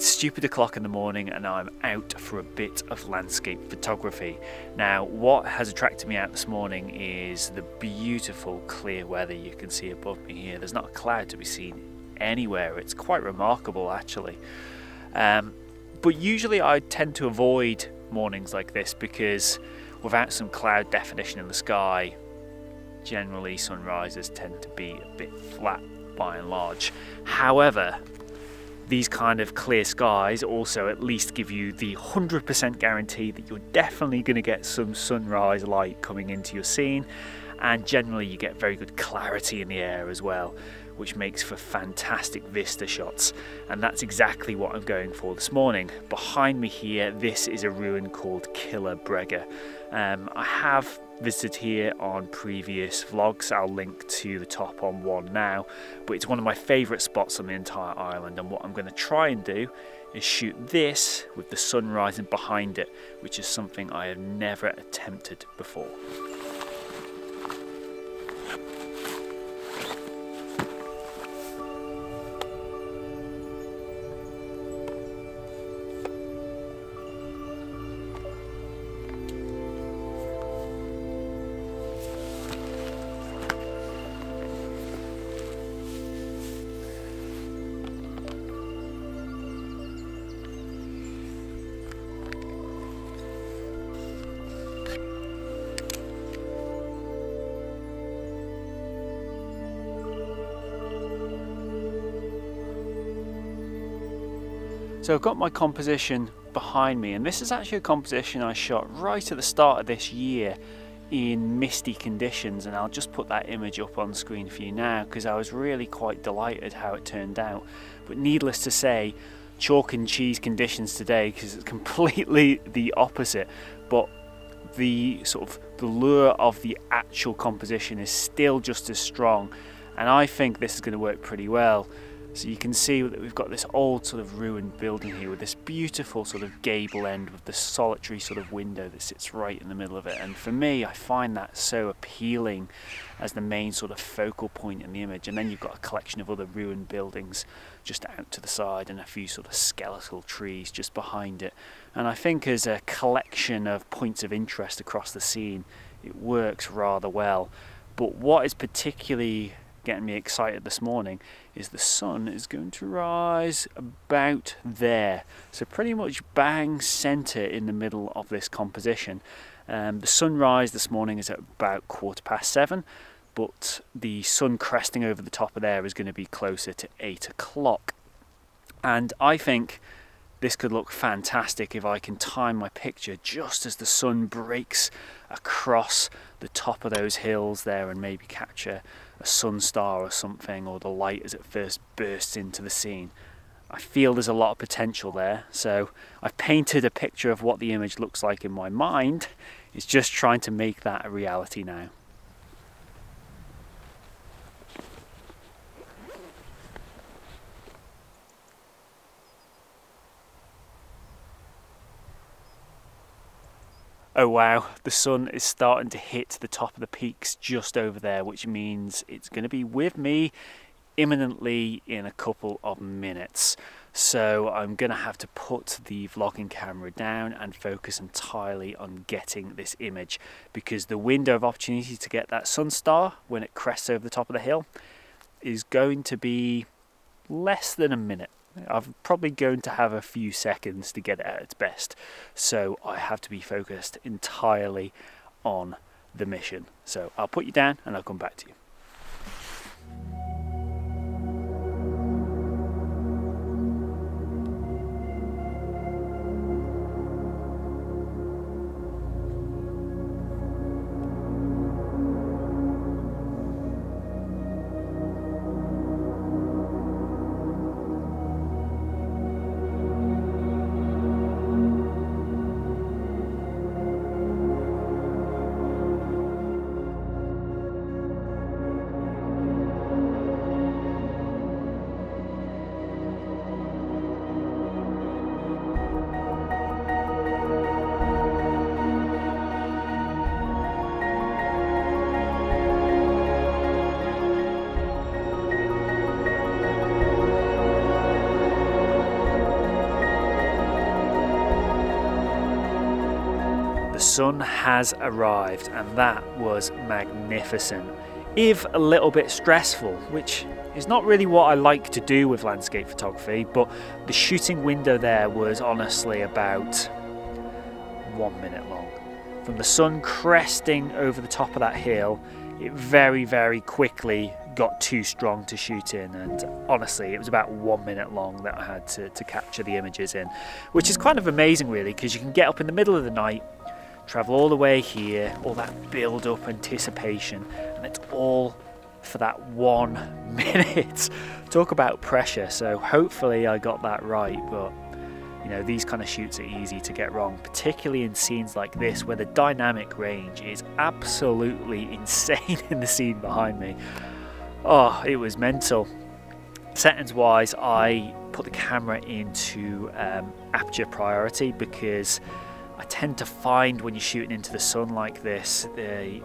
It's stupid o'clock in the morning and I'm out for a bit of landscape photography. Now, what has attracted me out this morning is the beautiful clear weather you can see above me here. There's not a cloud to be seen anywhere. It's quite remarkable actually. Um, but usually I tend to avoid mornings like this because without some cloud definition in the sky, generally sunrises tend to be a bit flat by and large. However, these kind of clear skies also at least give you the 100% guarantee that you're definitely going to get some sunrise light coming into your scene and generally you get very good clarity in the air as well which makes for fantastic vista shots and that's exactly what I'm going for this morning. Behind me here this is a ruin called Killer Brega. Um, I have visited here on previous vlogs. I'll link to the top on one now, but it's one of my favourite spots on the entire island. And what I'm going to try and do is shoot this with the sun rising behind it, which is something I have never attempted before. So I've got my composition behind me and this is actually a composition I shot right at the start of this year in misty conditions and I'll just put that image up on screen for you now because I was really quite delighted how it turned out. But needless to say chalk and cheese conditions today because it's completely the opposite. But the sort of the lure of the actual composition is still just as strong and I think this is going to work pretty well so you can see that we've got this old sort of ruined building here with this beautiful sort of gable end with the solitary sort of window that sits right in the middle of it. And for me, I find that so appealing as the main sort of focal point in the image. And then you've got a collection of other ruined buildings just out to the side and a few sort of skeletal trees just behind it. And I think as a collection of points of interest across the scene, it works rather well. But what is particularly getting me excited this morning is the sun is going to rise about there. So pretty much bang center in the middle of this composition. Um, the sunrise this morning is at about quarter past seven, but the sun cresting over the top of there is going to be closer to eight o'clock. And I think this could look fantastic if I can time my picture just as the sun breaks across the top of those hills there and maybe capture a sun star or something or the light as it first bursts into the scene. I feel there's a lot of potential there so I've painted a picture of what the image looks like in my mind it's just trying to make that a reality now. Oh wow, the sun is starting to hit the top of the peaks just over there, which means it's going to be with me imminently in a couple of minutes. So I'm going to have to put the vlogging camera down and focus entirely on getting this image because the window of opportunity to get that sun star when it crests over the top of the hill is going to be less than a minute. I'm probably going to have a few seconds to get it at its best. So I have to be focused entirely on the mission. So I'll put you down and I'll come back to you. Sun has arrived and that was magnificent. If a little bit stressful, which is not really what I like to do with landscape photography, but the shooting window there was honestly about one minute long. From the sun cresting over the top of that hill, it very, very quickly got too strong to shoot in and honestly it was about one minute long that I had to, to capture the images in which is kind of amazing really because you can get up in the middle of the night travel all the way here all that build up anticipation and it's all for that one minute. Talk about pressure. So hopefully I got that right but you know these kind of shoots are easy to get wrong particularly in scenes like this where the dynamic range is absolutely insane in the scene behind me. Oh it was mental. Settings wise I put the camera into um, aperture priority because I tend to find when you're shooting into the sun like this the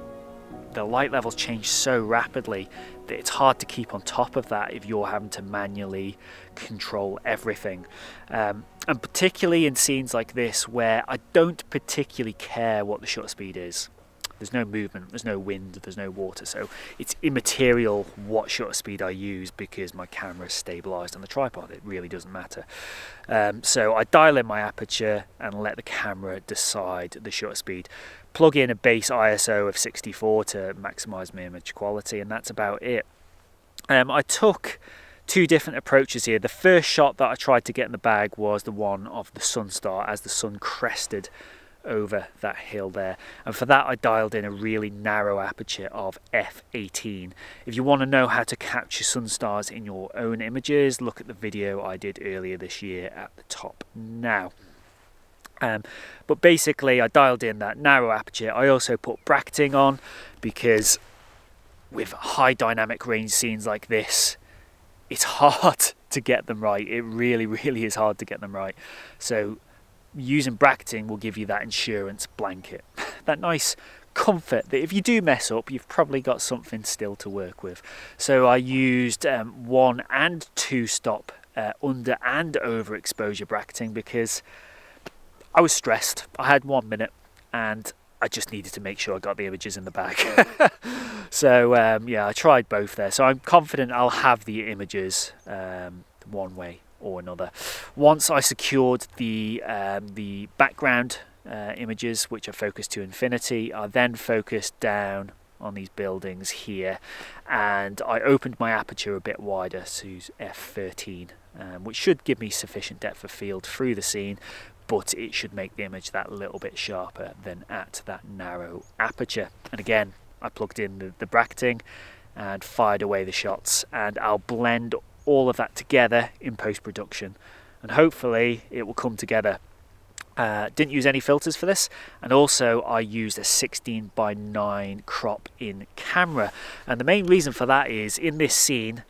the light levels change so rapidly that it's hard to keep on top of that if you're having to manually control everything. Um, and particularly in scenes like this where I don't particularly care what the shutter speed is. There's no movement, there's no wind, there's no water, so it's immaterial what shutter speed I use because my camera is stabilized on the tripod. It really doesn't matter. Um, so I dial in my aperture and let the camera decide the shutter speed plug in a base ISO of 64 to maximize my image quality and that's about it. Um, I took two different approaches here. The first shot that I tried to get in the bag was the one of the sun star as the sun crested over that hill there and for that I dialed in a really narrow aperture of f18 if you want to know how to capture sun stars in your own images look at the video I did earlier this year at the top now um, but basically I dialed in that narrow aperture. I also put bracketing on because with high dynamic range scenes like this, it's hard to get them right. It really, really is hard to get them right. So using bracketing will give you that insurance blanket. that nice comfort that if you do mess up, you've probably got something still to work with. So I used um, one and two stop uh, under and over exposure bracketing because I was stressed. I had one minute and I just needed to make sure I got the images in the bag. so um, yeah, I tried both there. So I'm confident I'll have the images um, one way or another. Once I secured the um, the background uh, images, which are focused to infinity, I then focused down on these buildings here and I opened my aperture a bit wider to f13 um, which should give me sufficient depth of field through the scene but it should make the image that little bit sharper than at that narrow aperture. And again, I plugged in the, the bracketing and fired away the shots and I'll blend all of that together in post-production and hopefully it will come together. Uh, didn't use any filters for this and also I used a 16 by 9 crop in camera and the main reason for that is in this scene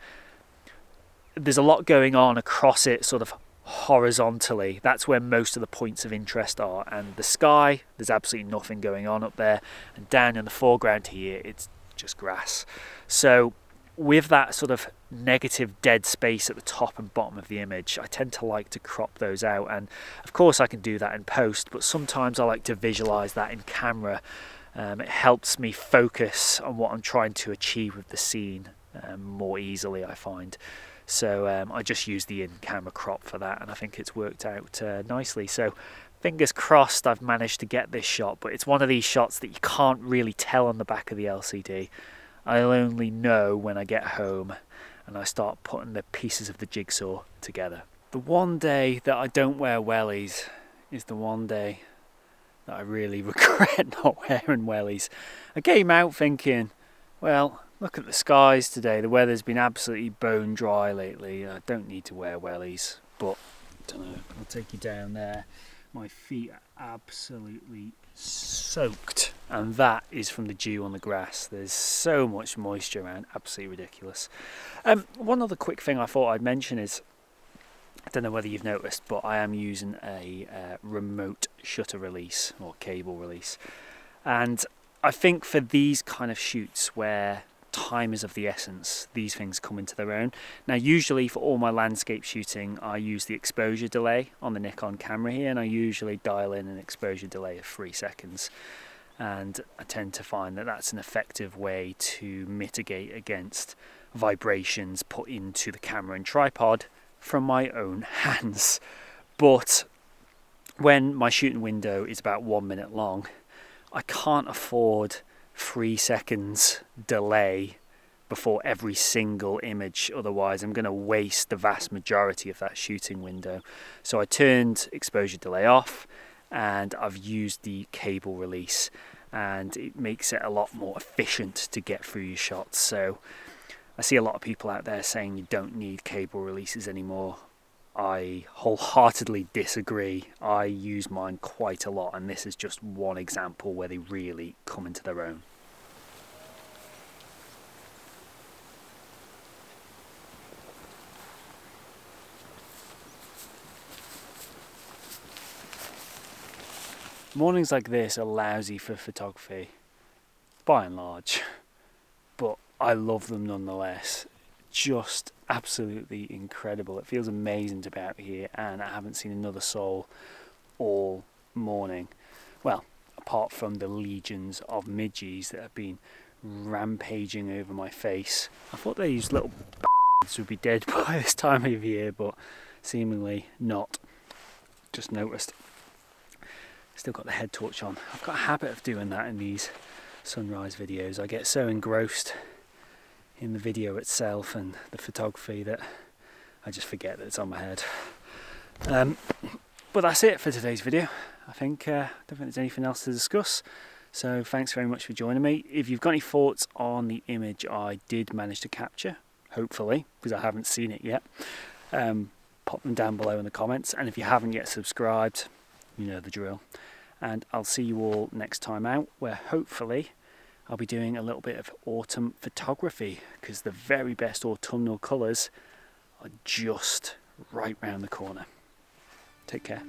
there's a lot going on across it sort of horizontally. That's where most of the points of interest are. And the sky, there's absolutely nothing going on up there. And down in the foreground here, it's just grass. So with that sort of negative dead space at the top and bottom of the image, I tend to like to crop those out. And of course I can do that in post, but sometimes I like to visualize that in camera. Um, it helps me focus on what I'm trying to achieve with the scene um, more easily, I find. So um, I just used the in-camera crop for that and I think it's worked out uh, nicely. So fingers crossed I've managed to get this shot, but it's one of these shots that you can't really tell on the back of the LCD. I'll only know when I get home and I start putting the pieces of the jigsaw together. The one day that I don't wear wellies is the one day that I really regret not wearing wellies. I came out thinking, well, Look at the skies today. The weather's been absolutely bone dry lately. I don't need to wear wellies, but I don't know. I'll take you down there. My feet are absolutely soaked, and that is from the dew on the grass. There's so much moisture around, absolutely ridiculous. Um, one other quick thing I thought I'd mention is I don't know whether you've noticed, but I am using a uh, remote shutter release or cable release. And I think for these kind of shoots where time is of the essence. These things come into their own. Now usually for all my landscape shooting I use the exposure delay on the Nikon camera here and I usually dial in an exposure delay of three seconds and I tend to find that that's an effective way to mitigate against vibrations put into the camera and tripod from my own hands. But when my shooting window is about one minute long, I can't afford three seconds delay before every single image otherwise I'm going to waste the vast majority of that shooting window so I turned exposure delay off and I've used the cable release and it makes it a lot more efficient to get through your shots so I see a lot of people out there saying you don't need cable releases anymore I wholeheartedly disagree. I use mine quite a lot, and this is just one example where they really come into their own. Mornings like this are lousy for photography, by and large, but I love them nonetheless just absolutely incredible. It feels amazing to be out here, and I haven't seen another soul all morning. Well, apart from the legions of midges that have been rampaging over my face. I thought these little would be dead by this time of year, but seemingly not. Just noticed. Still got the head torch on. I've got a habit of doing that in these sunrise videos. I get so engrossed in the video itself and the photography that I just forget that it's on my head. Um, but that's it for today's video. I think uh, I don't think there's anything else to discuss. So thanks very much for joining me. If you've got any thoughts on the image I did manage to capture, hopefully, because I haven't seen it yet, um, pop them down below in the comments. And if you haven't yet subscribed, you know the drill. And I'll see you all next time out, where hopefully I'll be doing a little bit of autumn photography because the very best autumnal colours are just right round the corner. Take care.